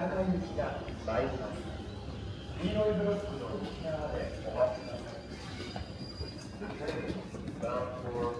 三鷹行きが参ります黄色いブロックの内側でお待ちください。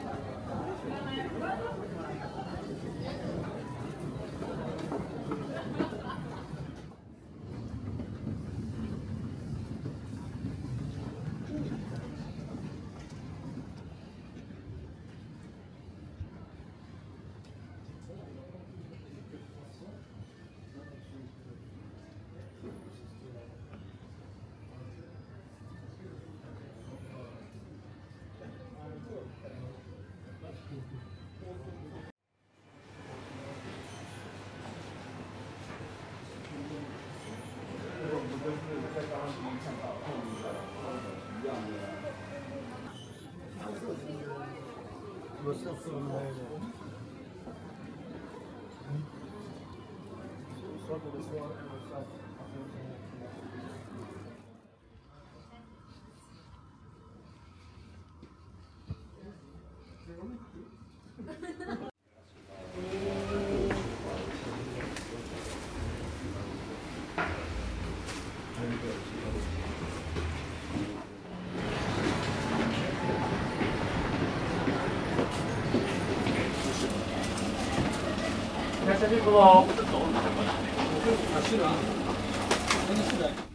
başka sorun değil. Sağ olasın. はい